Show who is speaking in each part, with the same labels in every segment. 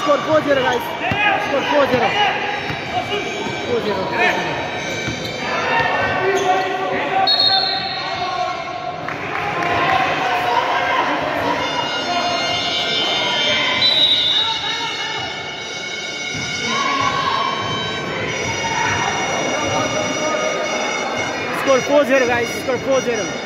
Speaker 1: score 0, 4-0, guys. Score 4-0. 4-0. 4-0. Score 4-0 guys, score 4-0.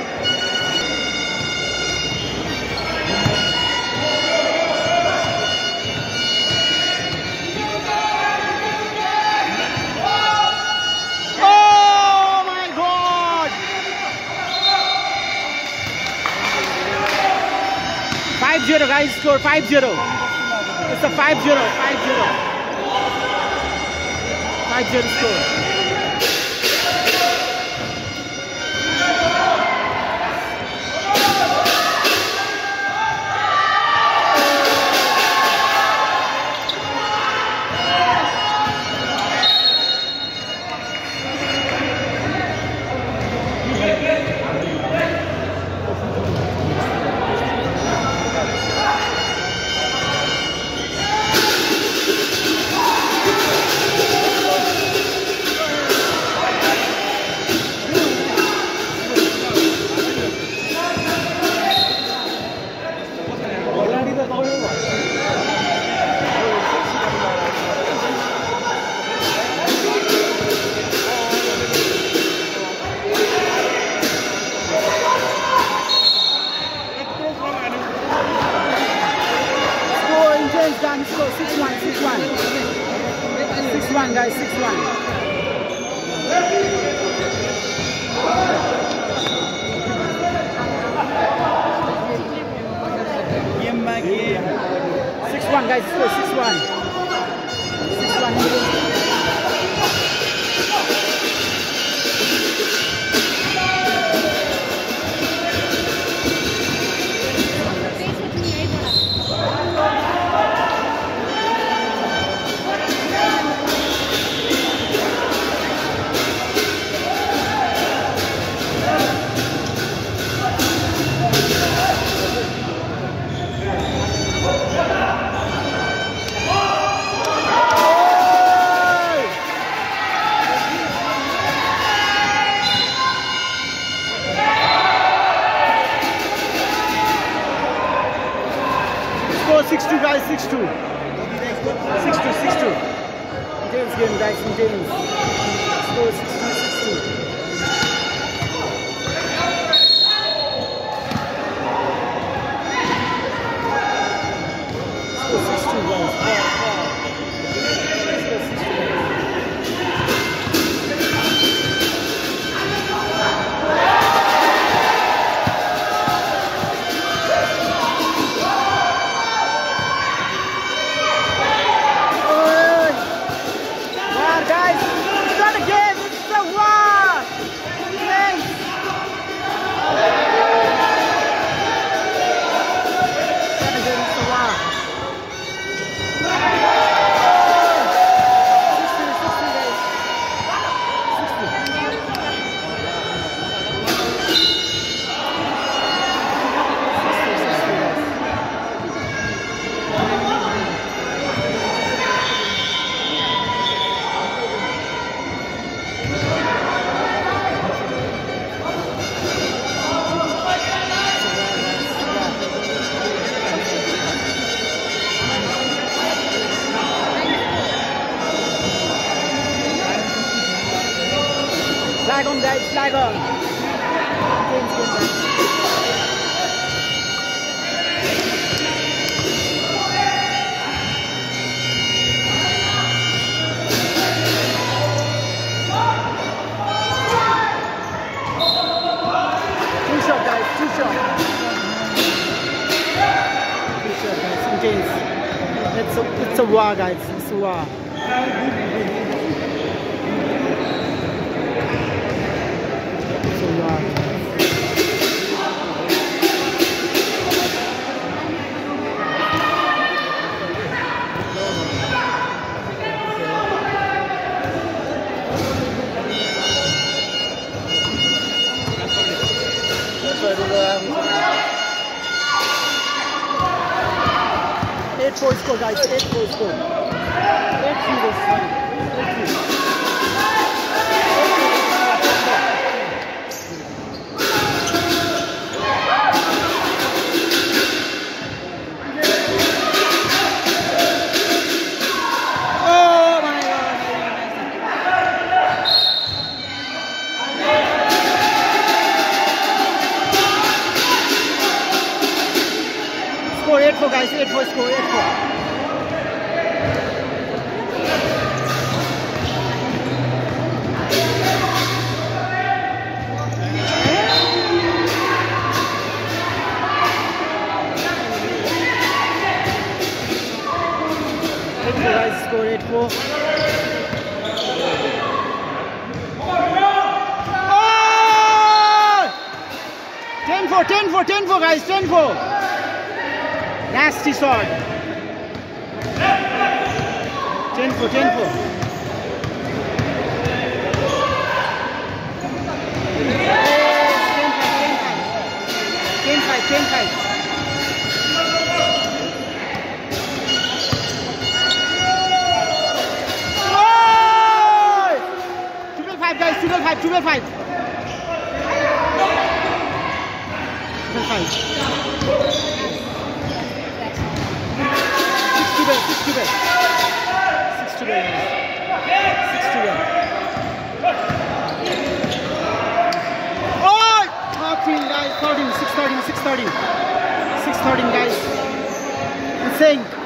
Speaker 1: Score five zero. It's a five zero, five zero. Five zero score. 6-1, 6-1. 6-1 guys, 6-1.
Speaker 2: Game by game.
Speaker 1: 6-1 guys, score 6-1. 6-1. 6-2 guys, 6-2. 6-2, 6-2. James game guys, in James. Score 6-2, 6-2. Flag on guys, flag on. James game guys. Two shot guys, two shot. Two shot guys. It's a, it's a war guys, it's a war. Four score guys, eight four score. Eight three. 484. for, 10 for, 10 for, guys, 10 for. Nasty 10 for, 10 for. 10 4, 10 5. 10 5, 10 5. Triple five, triple five. Six to bell, six to bell. Six to bell. Oh! Six thirteen, six thirteen. Six thirteen guys. Insane.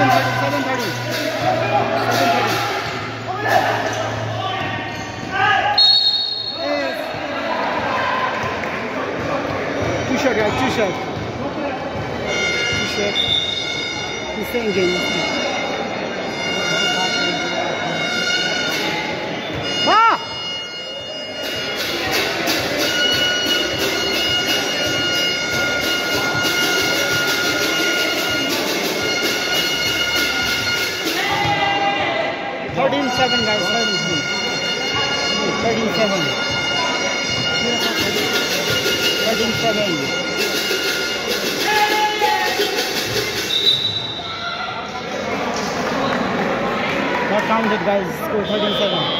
Speaker 1: Seven thirty, seven thirty. Seven thirty. Yes. Two shot guys, two shot. Two shot. Insane game. 37 guys, 37. 37. 37. Not counted guys, 37.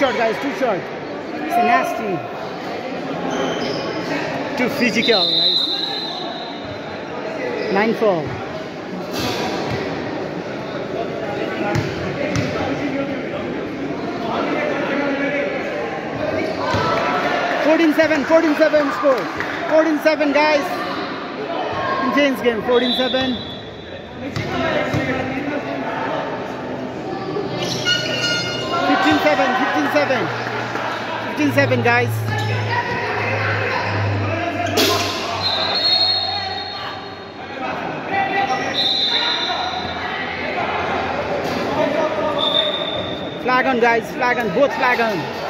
Speaker 1: Short, guys. Too short. It's nasty. Too physical, guys. Nine four. Fourteen seven. Fourteen seven score. Fourteen seven, guys. In James game. Fourteen seven. 15 7, 15 7. 15 7, guys. Flag on, guys. Flag on. Both flag on.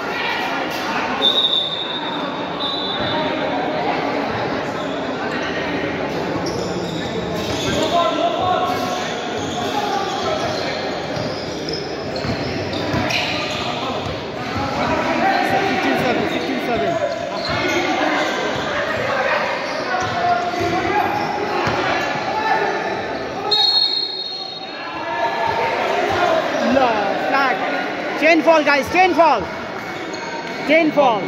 Speaker 1: Chain fall, guys. Chain fall. Chain fall.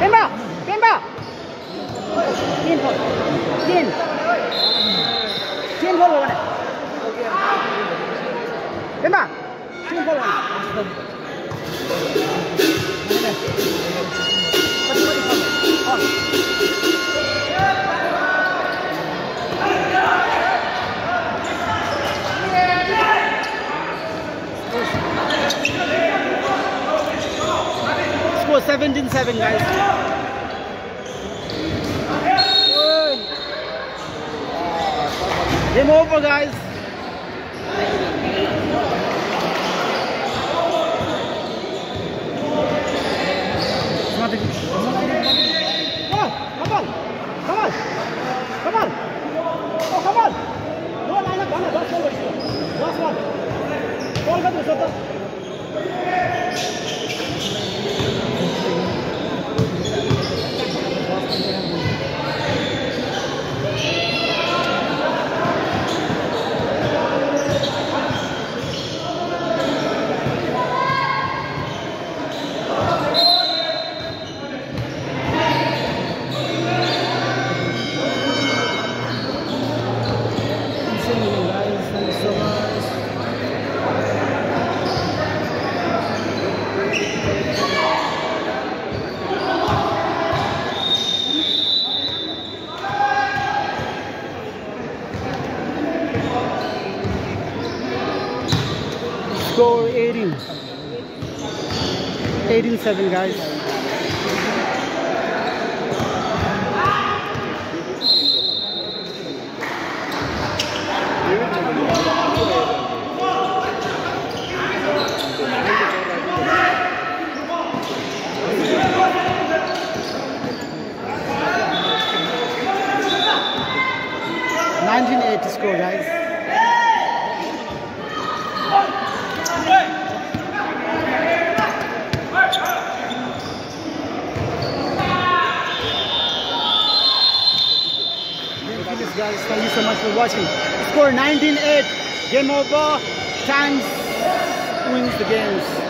Speaker 1: Pinball. Pinball. Chain fall. Chain. Chain fall. Pinball. Chain fall. 17-7 guys. Game over guys. Come on, come on, come on, come on. Oh, come on. No line up, line up. Last one, last one. Ball got this, Sota. Insane, guys. Thank you so much. Score 18. 18-7 guys. Nineteen eight to score, guys. Thank you guys. Thank you so much for watching. Score 19-8. Game over. Times wins the games.